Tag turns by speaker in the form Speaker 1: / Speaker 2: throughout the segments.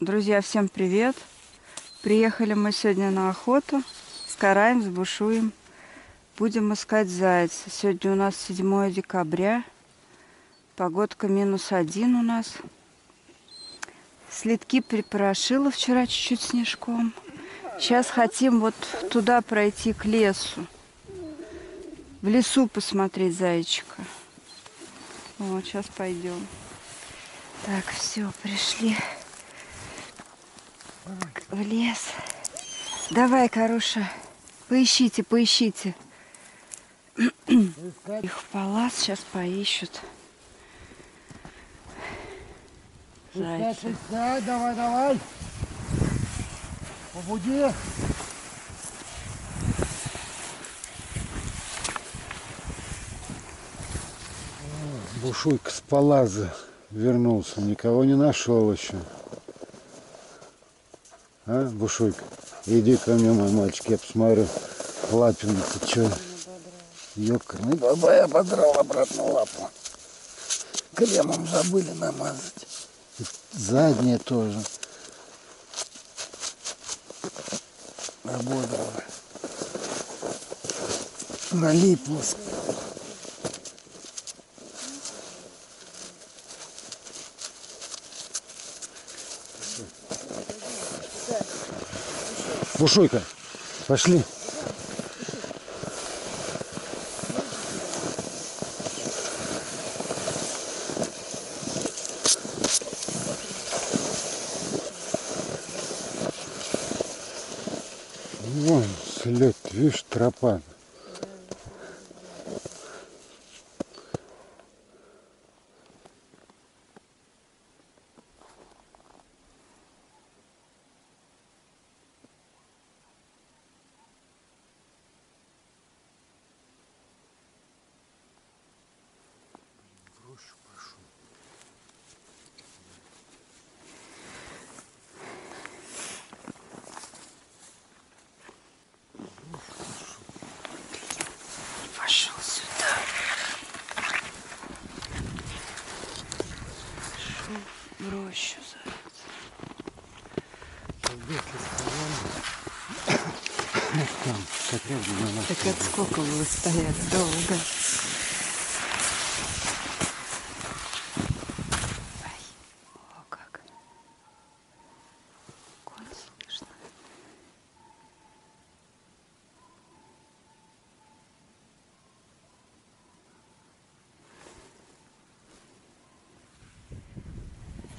Speaker 1: Друзья, всем привет! Приехали мы сегодня на охоту. Скараем, сбушуем. Будем искать зайца. Сегодня у нас 7 декабря. Погодка минус один у нас. Следки припорошила вчера чуть-чуть снежком. Сейчас хотим вот туда пройти к лесу. В лесу посмотреть зайчика. Вот, сейчас пойдем. Так, все, пришли в лес. Давай, Каруша, поищите, поищите. Их палас сейчас поищут. Зайцы.
Speaker 2: Давай, давай. Побуди. Бушуйка с палаза вернулся, никого не нашел еще. А, Бушуйка, иди ко мне, мой мальчик, я посмотрю. Лапина, ты что? Ёкарный баба, ободрал обратно лапу. Кремом забыли намазать. Задние тоже. Ободрала. Налиплась. Бушуйка, пошли. Вон след, видишь, тропа.
Speaker 1: Пошел сюда. Пошел в рощу заяц.
Speaker 2: Там, как раз на нас.
Speaker 1: Так это сколько было стоять? Долго. Ай, о как. Конь слышно.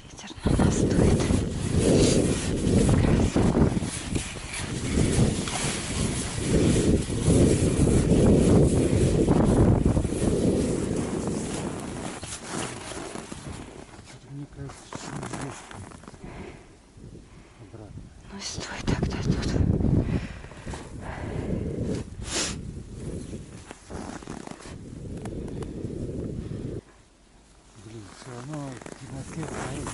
Speaker 1: Ветер на нас дует.
Speaker 2: Мне кажется, что немножко обратно.
Speaker 1: Ну и стой тогда тут.
Speaker 2: Блин, все равно в темноте стоит.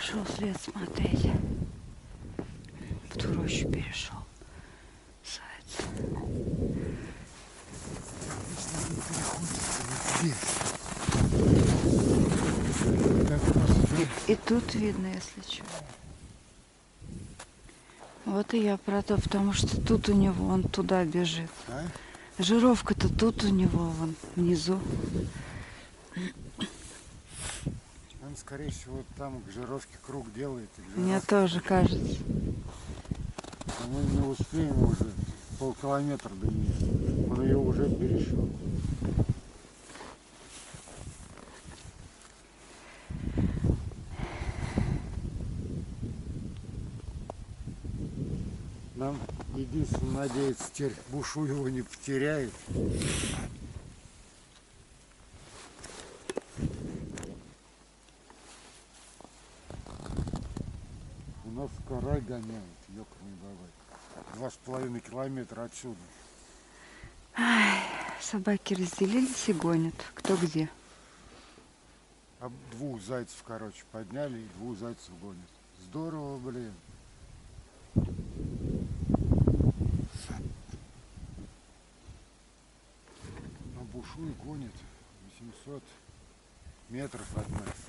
Speaker 1: Пошел след смотреть. В ту рощу перешел. Заяц. И тут видно, если что. Вот и я про то, потому что тут у него, он туда бежит.
Speaker 2: А?
Speaker 1: Жировка-то тут у него, вон внизу.
Speaker 2: Он, скорее всего, там к жировке круг делает.
Speaker 1: Мне тоже кажется.
Speaker 2: Мы не успеем уже полкилометра до нее. Он ее уже перешел. Нам единственное надеяться, теперь бушу его не потеряет. У нас карась гоняет, ёкарный бабай. Два с половиной километра отсюда.
Speaker 1: Собаки разделились и гонят. Кто где.
Speaker 2: А двух зайцев, короче, подняли и двух зайцев гонят. Здорово, блин. Но бушуй гонит 800 метров от нас.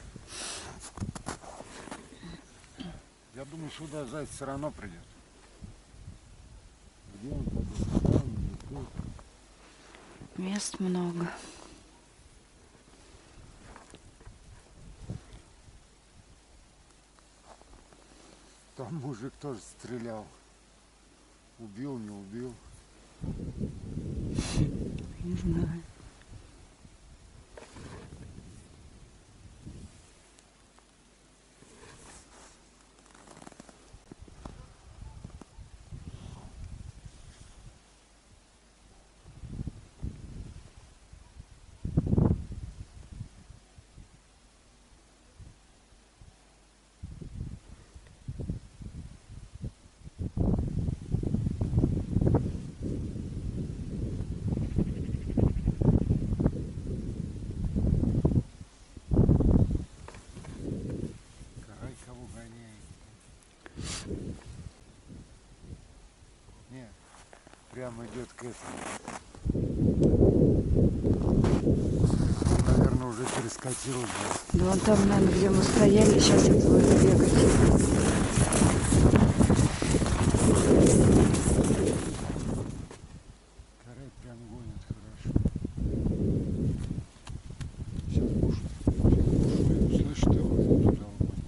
Speaker 2: Я думаю, сюда заяц все равно придет. Где он тут?
Speaker 1: Мест много.
Speaker 2: Там мужик тоже стрелял. Убил, не убил.
Speaker 1: Не знаю.
Speaker 2: Карай кого гоняет. Нет, прямо идет к этому. Наверное, уже перескочил.
Speaker 1: Да вон там, наверное, где мы стояли, сейчас будет бегать.
Speaker 2: Карай прям гонит хорошо. Сейчас бушует. Сейчас бушует. Слышь, ты его туда угонит.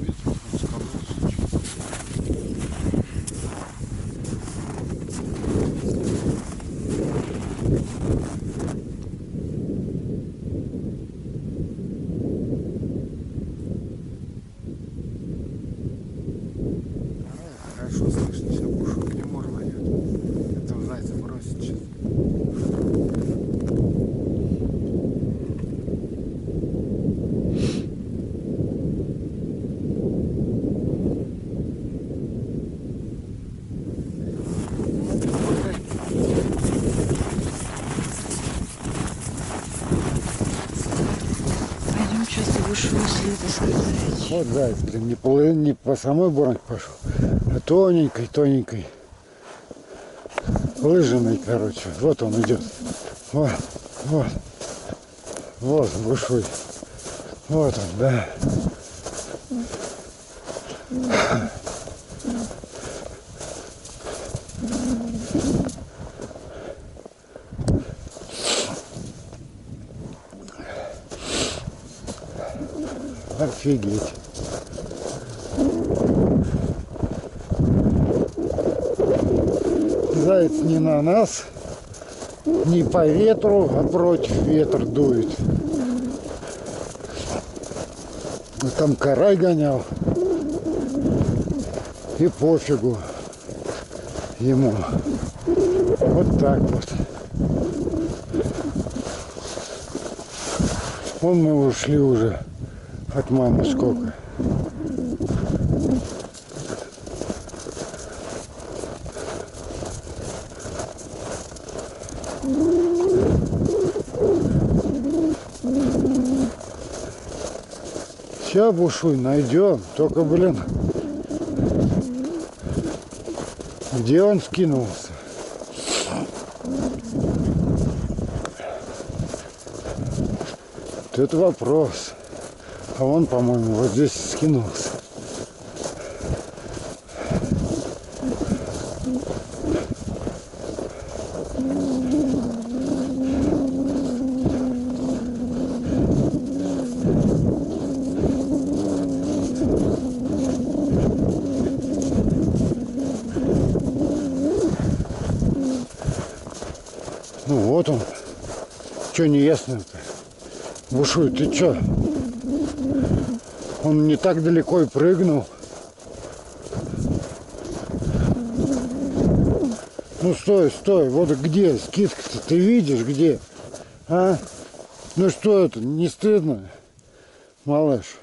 Speaker 2: Ветров раскололся. чё. Карай Хорошо слышно, сейчас бушует, не может рванет. Это зайца бросит сейчас.
Speaker 1: Пойдем сейчас выше следа сказать.
Speaker 2: Вот заяц, блин, не, половин, не по самой буранке пошел, а тоненькой, тоненькой. Лыжиной, короче. Вот он идет. Вот, вот. Вот бушуй. Вот он, да. Офигеть. Заяц не на нас, не по ветру, а против ветра дует. А Там карай гонял. И пофигу ему. Вот так вот. Вон мы ушли уже от мамы сколько. Сейчас бушуй, найдем. Только, блин, где он скинулся? Вот это вопрос. А он, по-моему, вот здесь скинулся. Ясно-то? Бушуй, ты че? Он не так далеко и прыгнул. Ну стой, стой, вот где скидка-то, ты видишь где? А? Ну что это, не стыдно, малыш?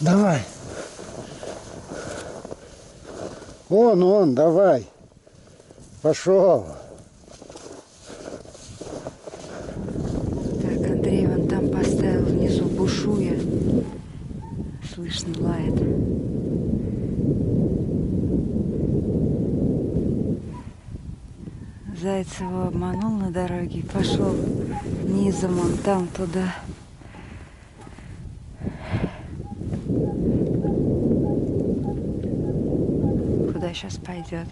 Speaker 2: Давай. Вон, он, давай. Пошел.
Speaker 1: Так, Андрей вон там поставил внизу бушуя. Слышно, лает. Заяц его обманул на дороге пошел низом он там туда. Сейчас пойдет?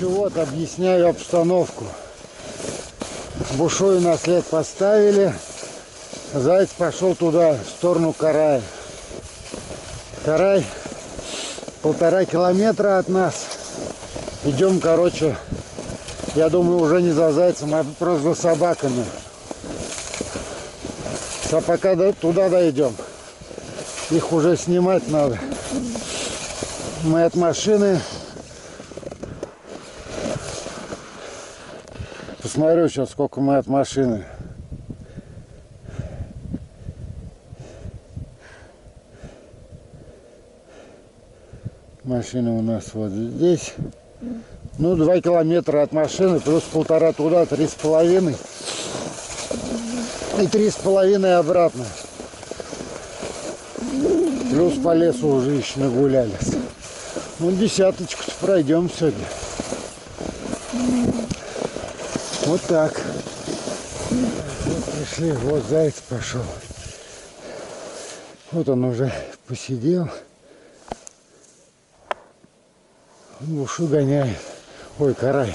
Speaker 2: Короче, вот объясняю обстановку. Бушой на след поставили. Заяц пошел туда, в сторону Карая. Карай полтора километра от нас. Идем, короче, я думаю, уже не за зайцем, а просто за собаками. А пока туда дойдем, их уже снимать надо. Мы от машины Посмотрю сейчас, сколько мы от машины. Машина у нас вот здесь. Ну, два километра от машины, плюс полтора туда, три с половиной. И три с половиной обратно. Плюс по лесу уже еще нагулялись. Ну, десяточку пройдем сегодня. Вот так. Вот пришли, вот заяц пошел. Вот он уже посидел. Ушу гоняет. Ой, карай.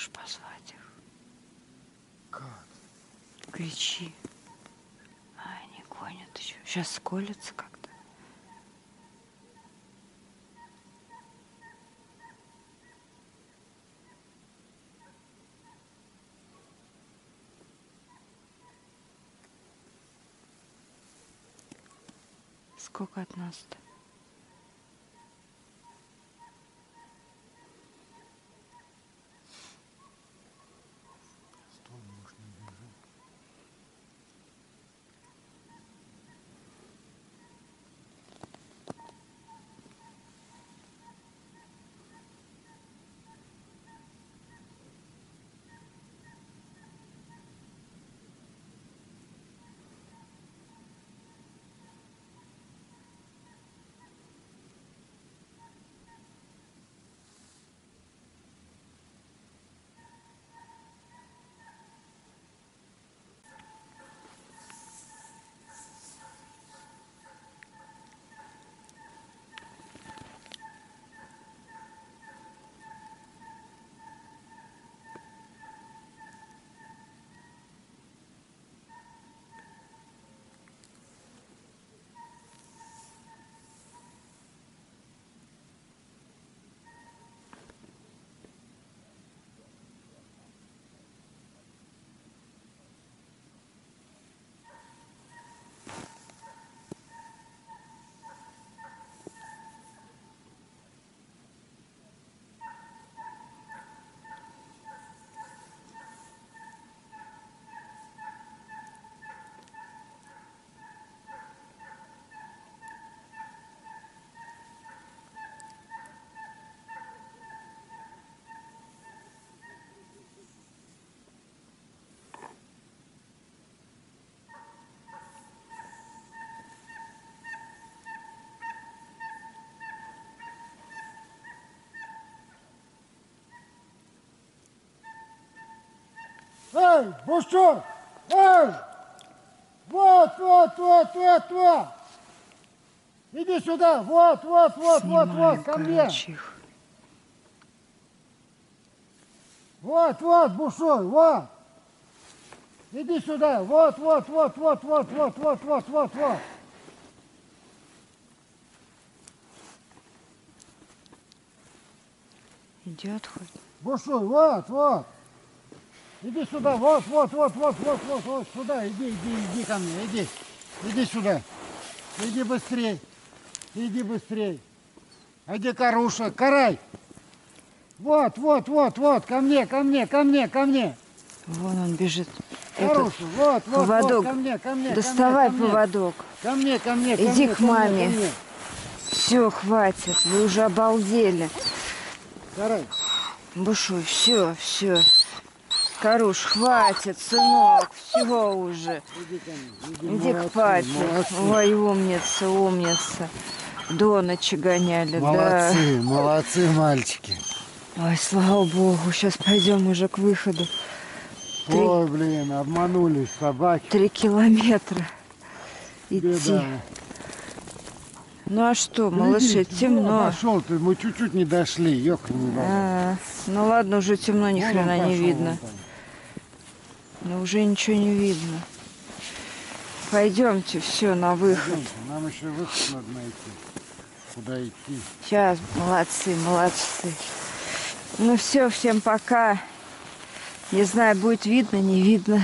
Speaker 1: Можешь позвать их.
Speaker 2: Как?
Speaker 1: Кричи. А они гонят еще. Сейчас сколятся как-то. Сколько от нас-то?
Speaker 2: Эй, Бушур! Эй! Вот, вот, вот, вот, вот! Иди сюда, вот, вот, вот, вот,
Speaker 1: Снимаю,
Speaker 2: вот, ко мне.
Speaker 1: короче, их.
Speaker 2: Вот, вот, бушой, вот. Иди сюда, вот, вот, вот, вот, вот, вот, вот, вот, вот, вот.
Speaker 1: Идет хоть.
Speaker 2: Бушуй, вот, вот. Иди сюда, вот, вот, вот, вот, вот, вот, вот, сюда, иди, иди, иди ко мне, иди. Иди сюда. Иди быстрей. Иди быстрей. Иди, Каруша, карай. Вот, вот, вот, вот, ко мне, ко мне, ко мне, ко мне.
Speaker 1: Вон он бежит. Этот,
Speaker 2: Каруша, вот, вот,
Speaker 1: поводок.
Speaker 2: вот, ко мне, ко мне.
Speaker 1: доставай
Speaker 2: ко мне.
Speaker 1: поводок.
Speaker 2: Ко мне, ко мне, ко
Speaker 1: Иди
Speaker 2: мне,
Speaker 1: к
Speaker 2: ко мне,
Speaker 1: маме.
Speaker 2: ко мне.
Speaker 1: Все, хватит, вы уже обалдели.
Speaker 2: Карай.
Speaker 1: Бушуй, все, все. Каруш, хватит, сынок, все уже.
Speaker 2: Иди.
Speaker 1: Иди к
Speaker 2: молодцы,
Speaker 1: папе.
Speaker 2: Молодцы.
Speaker 1: Ой, умница, умница. До ночи гоняли, да.
Speaker 2: Молодцы, молодцы, мальчики.
Speaker 1: Ой, слава богу, сейчас пойдем уже к выходу. Три,
Speaker 2: Ой, блин, обманулись собаки.
Speaker 1: три километра идти.
Speaker 2: Беда.
Speaker 1: Ну а что, малыши, темно.
Speaker 2: Пошел ты, мы чуть-чуть не дошли, ёк не
Speaker 1: А, ну ладно, уже темно, ни хрена не видно. Ну уже ничего не видно. Пойдемте, все, на выход.
Speaker 2: Нам еще выход надо найти. Куда идти?
Speaker 1: Сейчас, молодцы, молодцы. Ну все, всем пока. Не знаю, будет видно, не видно.